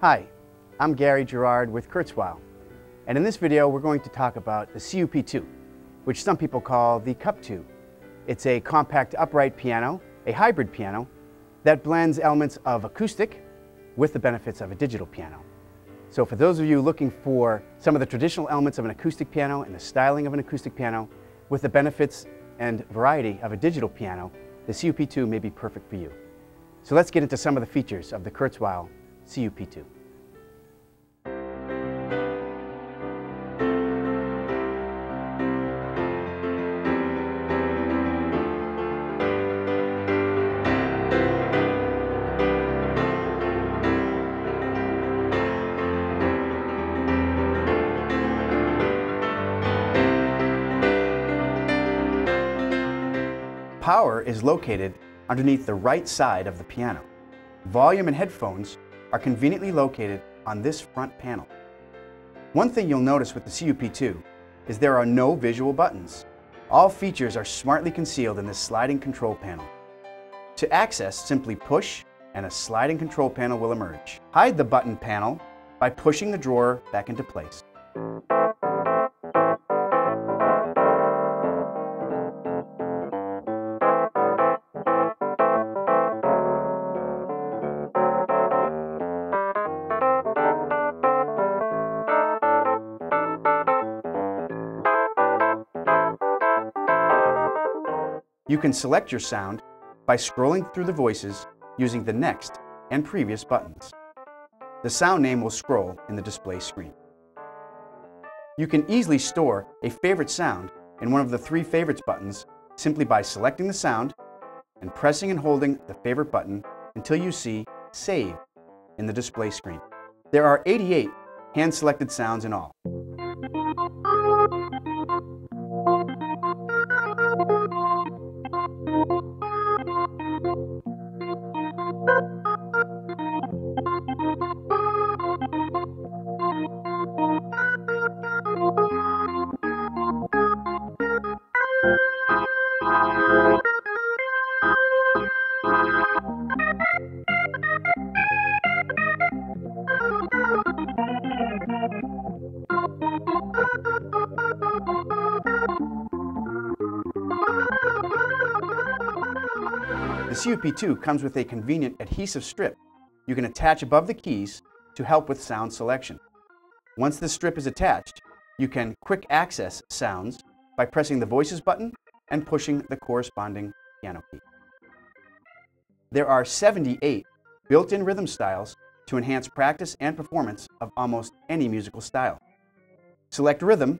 Hi, I'm Gary Gerard with Kurzweil, and in this video we're going to talk about the CUP2, which some people call the Cup 2. It's a compact upright piano, a hybrid piano, that blends elements of acoustic with the benefits of a digital piano. So for those of you looking for some of the traditional elements of an acoustic piano and the styling of an acoustic piano with the benefits and variety of a digital piano, the CUP2 may be perfect for you. So let's get into some of the features of the Kurzweil CUP2. Power is located underneath the right side of the piano. Volume and headphones are conveniently located on this front panel. One thing you'll notice with the CUP2 is there are no visual buttons. All features are smartly concealed in this sliding control panel. To access, simply push and a sliding control panel will emerge. Hide the button panel by pushing the drawer back into place. You can select your sound by scrolling through the voices using the next and previous buttons. The sound name will scroll in the display screen. You can easily store a favorite sound in one of the three favorites buttons simply by selecting the sound and pressing and holding the favorite button until you see Save in the display screen. There are 88 hand-selected sounds in all. The CUP2 comes with a convenient adhesive strip you can attach above the keys to help with sound selection. Once the strip is attached, you can quick access sounds by pressing the Voices button and pushing the corresponding piano key. There are 78 built-in rhythm styles to enhance practice and performance of almost any musical style. Select rhythm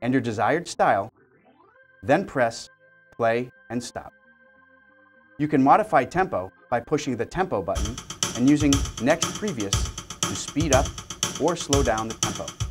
and your desired style, then press play and stop. You can modify tempo by pushing the tempo button and using next previous to speed up or slow down the tempo.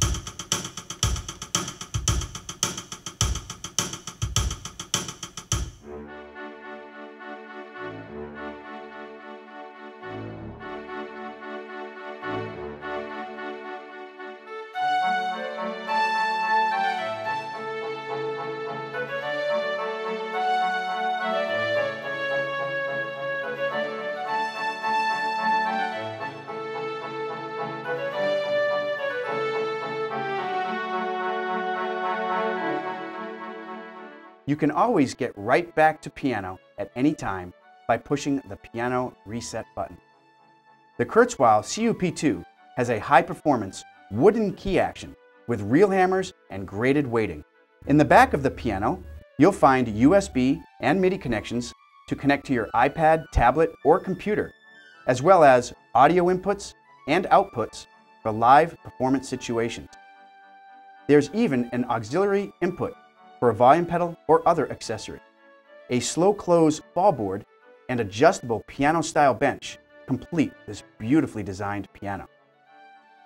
You can always get right back to piano at any time by pushing the piano reset button. The Kurzweil CUP2 has a high-performance wooden key action with real hammers and graded weighting. In the back of the piano, you'll find USB and MIDI connections to connect to your iPad, tablet, or computer, as well as audio inputs and outputs for live performance situations. There's even an auxiliary input for a volume pedal or other accessory. A slow close fall board and adjustable piano style bench complete this beautifully designed piano.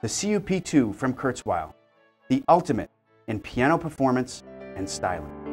The CUP2 from Kurzweil, the ultimate in piano performance and styling.